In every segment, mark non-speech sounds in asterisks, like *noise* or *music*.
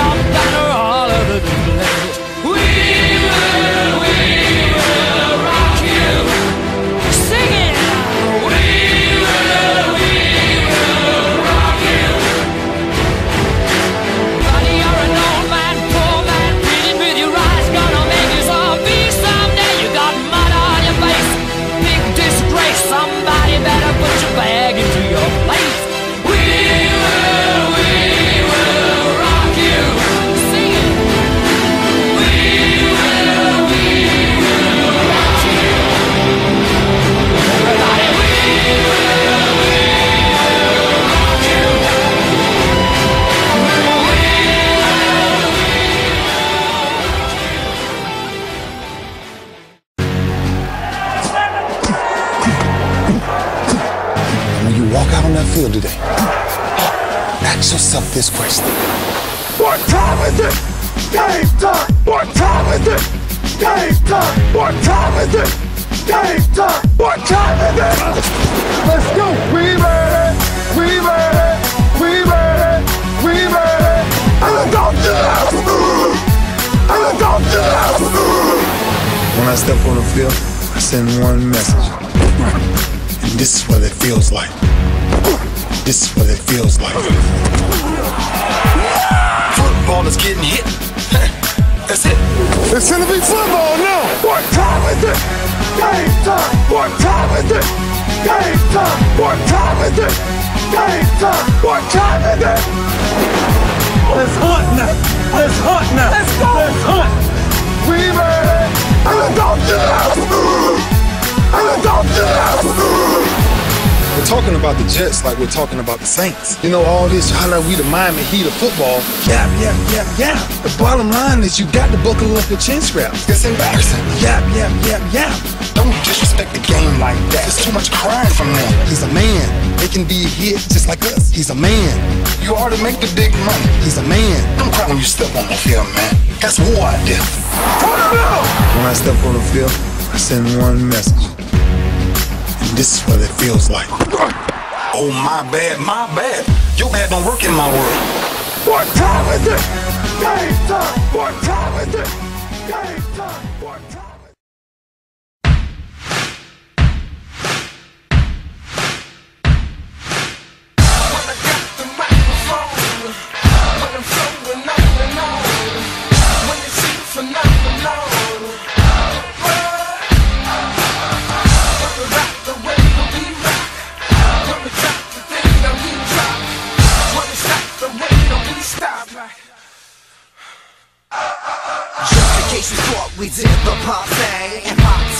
waving out on that field today, ask yourself this question. What time is it? Game time! What time is it? Game time! What time is it? Game time! What time is it? Let's go! We ready! We ready! We ready! We ready! And let's go! Yes! And let's go! Yes! When I step on the field, I send one message. And this is what it feels like. This is what it feels like. Football is getting hit. *laughs* That's it. It's gonna be football now! What time is it? Game time! What time is it? Game time! What time is it? Game time! What time is it? Talking about the Jets like we're talking about the Saints. You know, all this, how like we the Miami Heat of football. Yeah, yeah, yeah, yeah. The bottom line is you got to buckle up your chin straps. It's embarrassing. Yeah, yeah, yeah, yeah. Don't disrespect the game like that. There's too much crying from them. He's a man. They can be hit just like us. He's a man. You already make the big money. He's a man. Don't cry when you step on the field, man. That's war out there. When I step on the field, I send one message. And this is what it feels like. Oh, my bad, my bad. Your bad don't work in my world. What time is it? Game time! What time is it? Game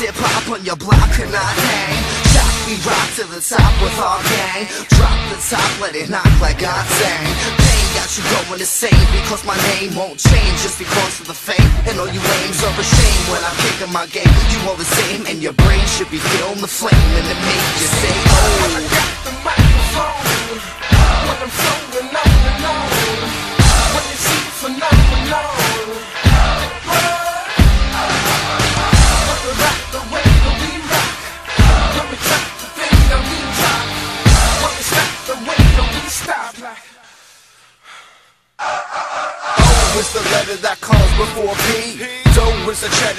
And pop hop on your block could not hang. Shock we rock to the top with our gang. Drop the top, let it knock like God sang. Pain got you going insane Because my name won't change just because of the fame. And all you lames are ashamed when I'm kicking my game. You all the same and your brain should be feeling the flame And it make you say oh O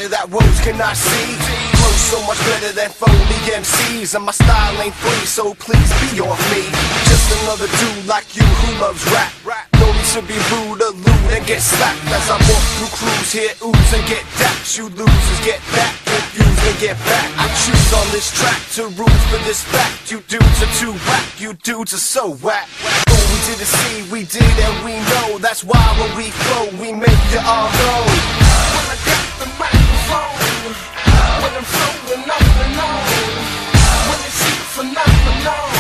Is that words cannot see. Flow so much better than Foley MCs, and my style ain't free, so please be off me. Just another dude like you who loves rap. No need to be rude or lewd and get slapped as I walk through crews here, ooze and get dapped. You losers get back, confused and get back. I choose on this track to rule for this fact. You dudes are too whack, you dudes are so whack. Oh, we didn't see, we did, and we know. That's why when we flow, we make you all know. Phenomenon.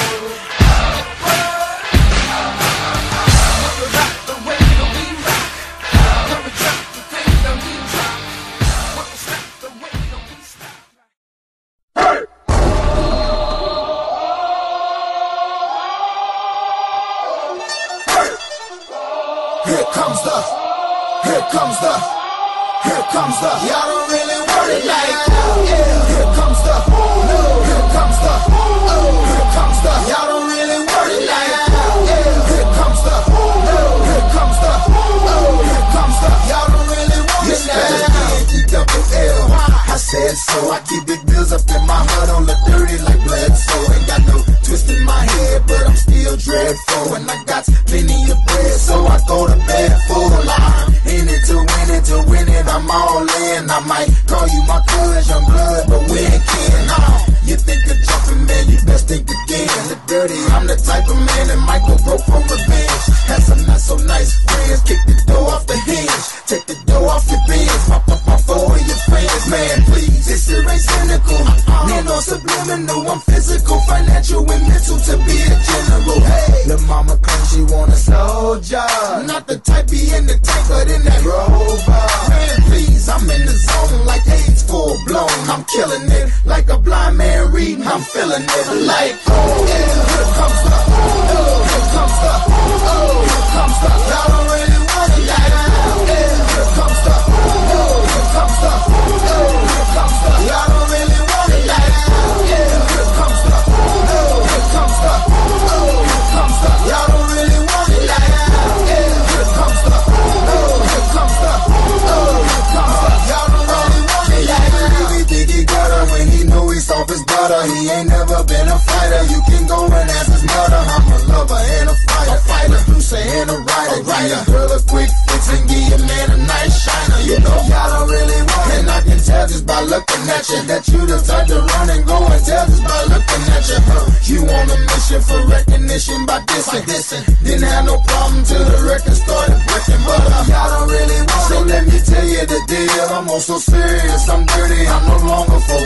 so I keep it. killing it. Like a blind man reading, I'm feeling it. Like, oh, yeah. said that you the type to run and go and tell us by looking at you. Huh? You on a mission for recognition by dissing. dissing. Didn't have no problem till the record started breaking, but uh, y'all don't really want it. So let me tell you the deal. I'm also serious. I'm dirty. I'm no longer for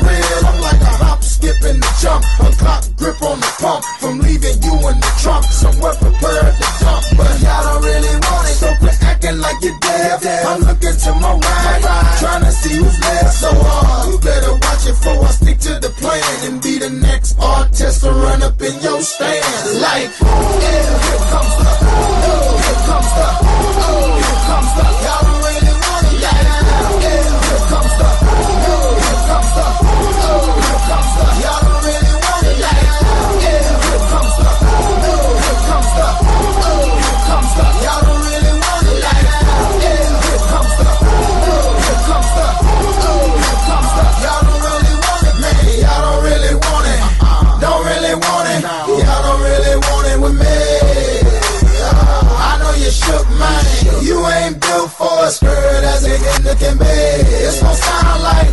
look for a spirit as they get look at. It's gonna sound like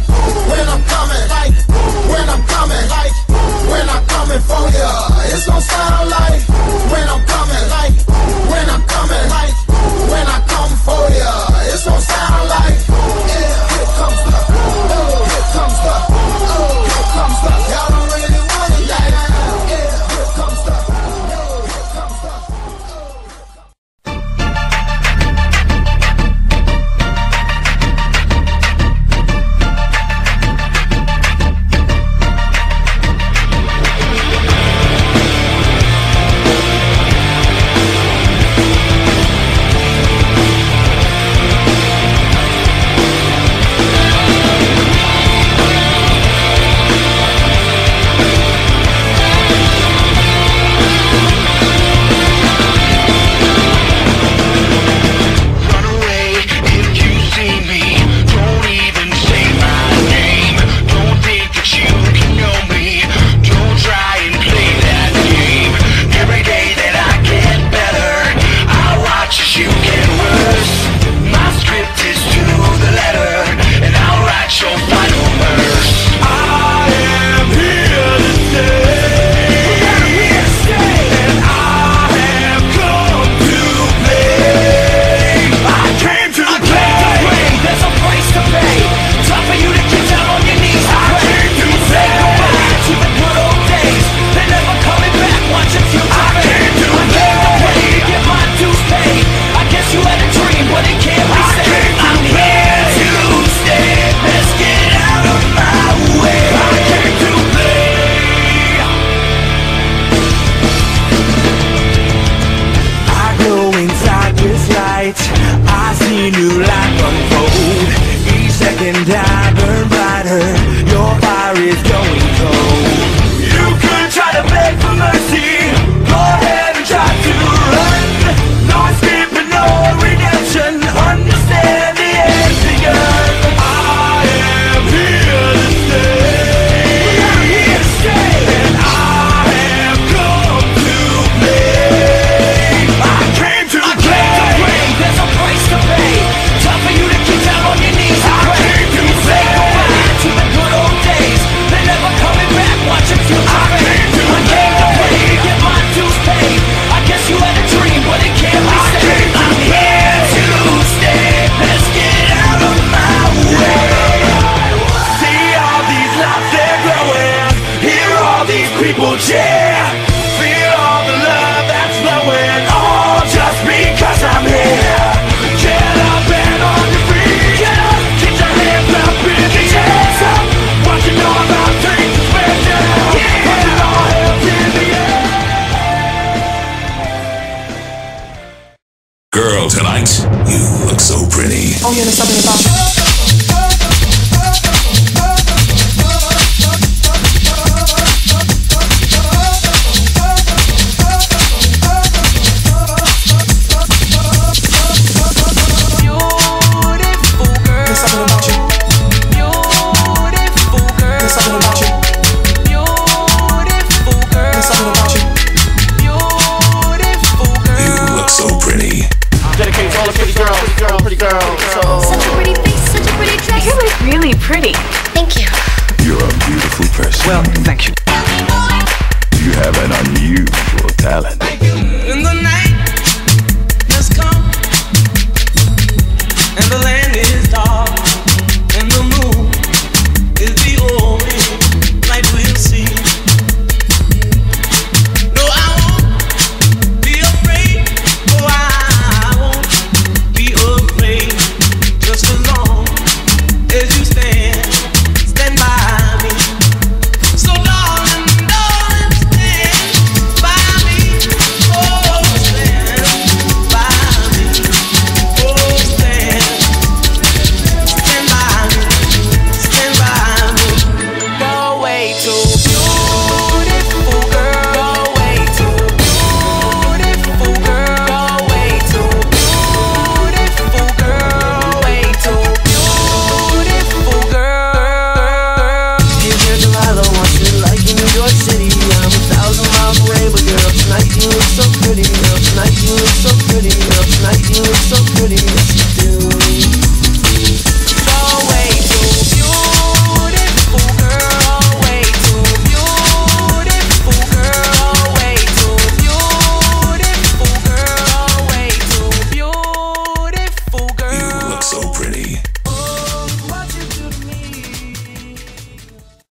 when I'm coming, like when I'm coming, like when I'm coming for ya. It's gonna sound like.